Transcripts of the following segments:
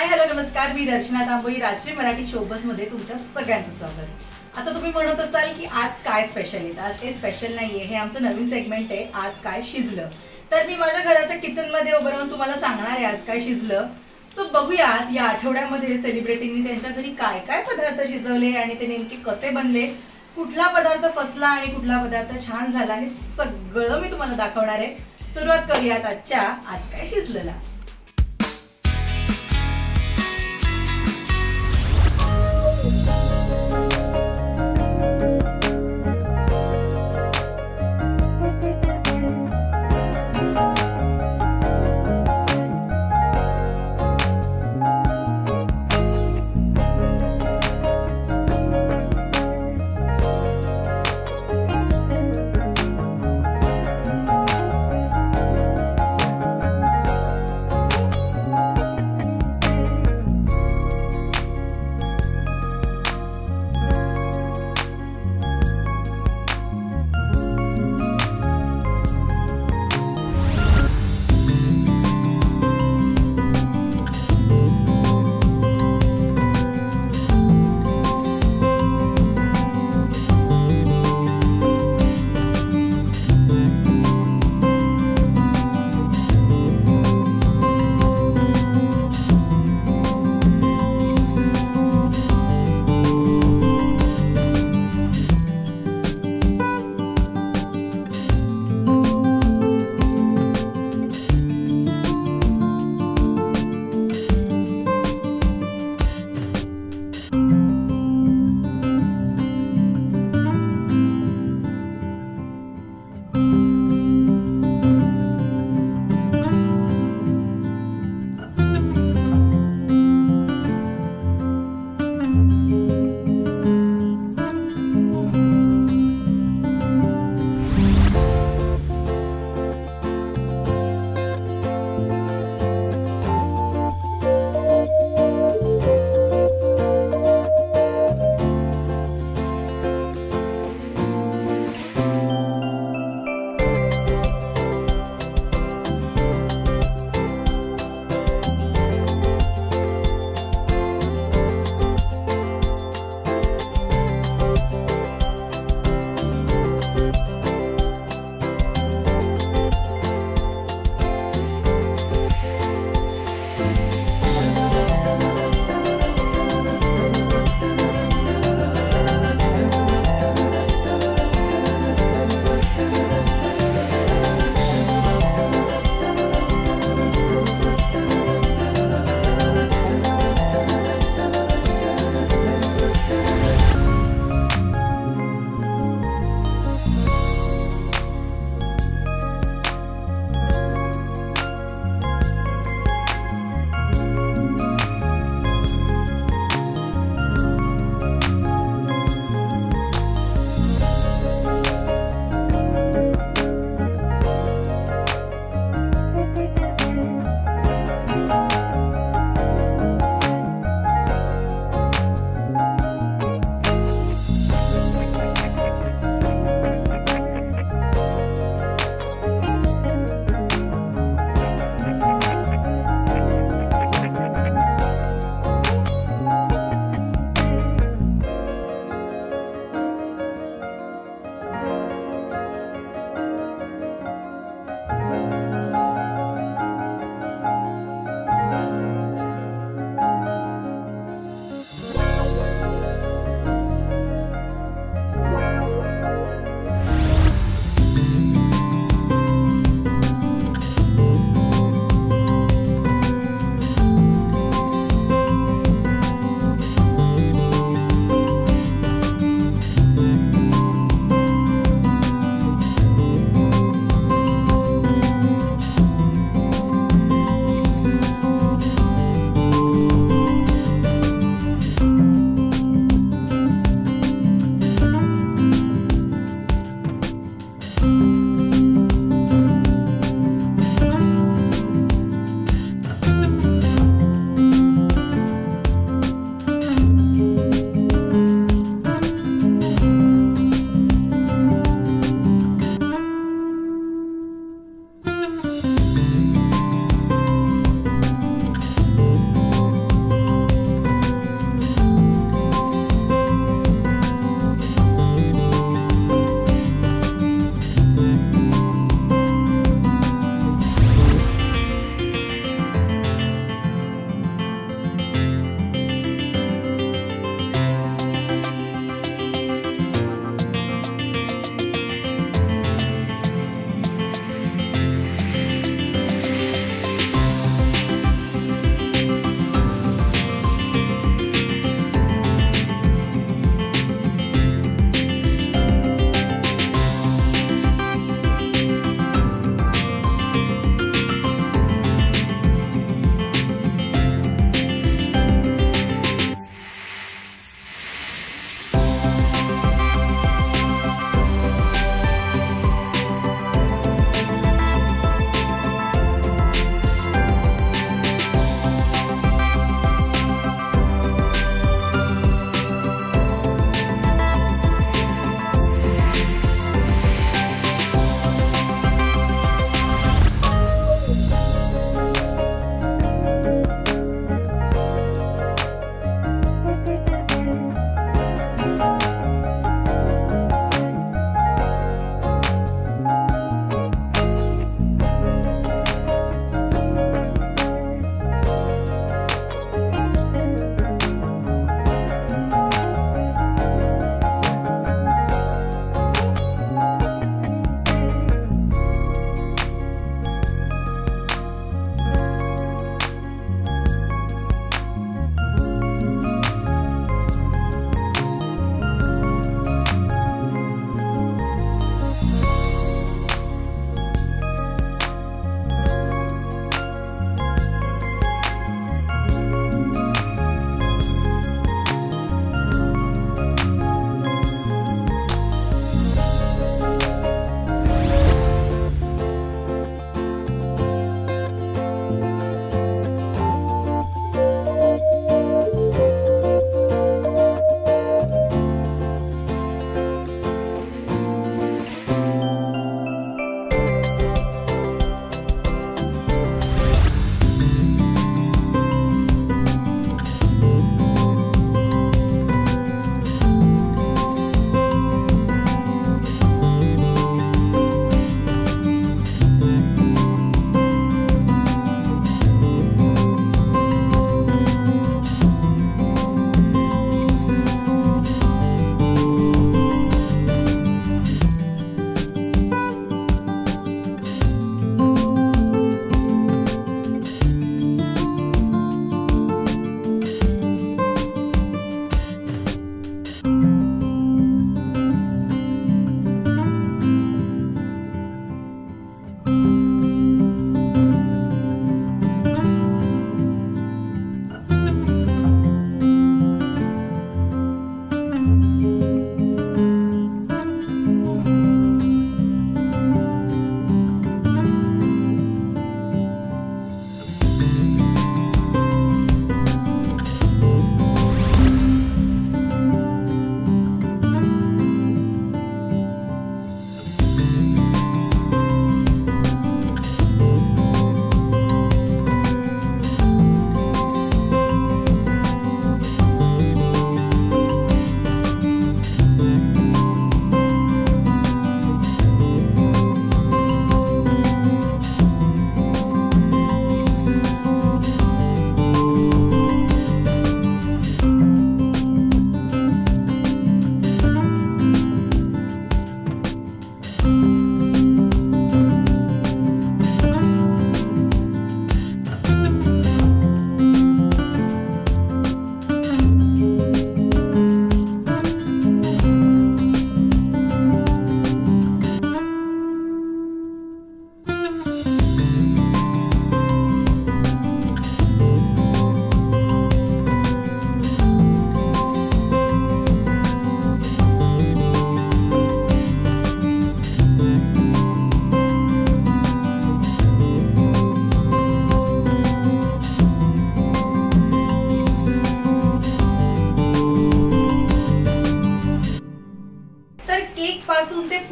Hi hello नमस्कार. मी रचना तांबोई राजश्री मराठी शोबसमध्ये तुमच्या सगळ्यांचं स्वागत. आता तुम्ही म्हणत असाल की आज काय स्पेशल आहे? आज काही स्पेशल नाहीये. हे आमचं नवीन सेगमेंट आहे. आज काय शिजलं. तर मी माझ्या घराच्या किचनमध्ये उभं राहून तुम्हाला सांगणार आहे आज काय शिजलं. सो बघूयात या आठवड्यामध्ये सेलिब्रिटींनी त्यांच्या घरी काय काय पदार्थ शिजवले आणि ते नेमके कसे बनले कुठला पदार्थ फसला आणि कुठला पदार्थ छान झाला हे सगळं मी तुम्हाला दाखवणार आहे. सुरुवात करूयात आजच्या आज काय शिजलेला.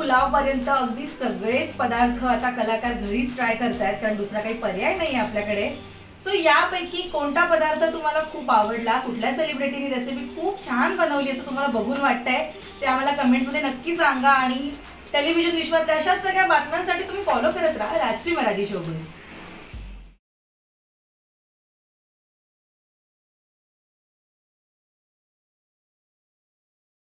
पुलावपर्यंत अगदी सगळेच पदार्थ आता कलाकार घरीच ट्राय करतायत कारण दुसरा काही पर्याय नाही आपल्याकडे. सो यापैकी कोणता पदार्थ तुम्हाला खूप आवडला? कुठल्या सेलिब्रिटीनी रेसिपी खूप छान बनवली असं तुम्हाला बघून वाटतंय? ते आम्हाला कमेंट्समध्ये नक्की सांगा आणि टेलिव्हिजन विश्वातल्या अशाच सगळ्या बातम्यांसाठी तुम्ही फॉलो करत राहा राजश्री मराठी शोबस